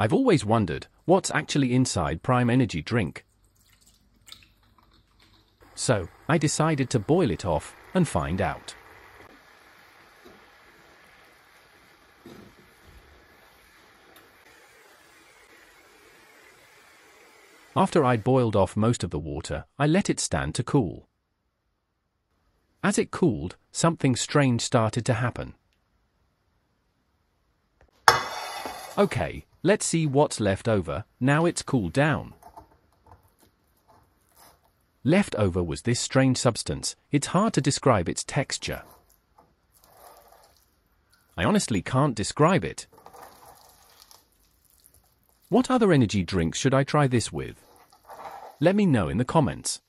I've always wondered what's actually inside Prime Energy drink. So, I decided to boil it off and find out. After I'd boiled off most of the water, I let it stand to cool. As it cooled, something strange started to happen. Okay, let's see what's left over, now it's cooled down. Left over was this strange substance, it's hard to describe its texture. I honestly can't describe it. What other energy drinks should I try this with? Let me know in the comments.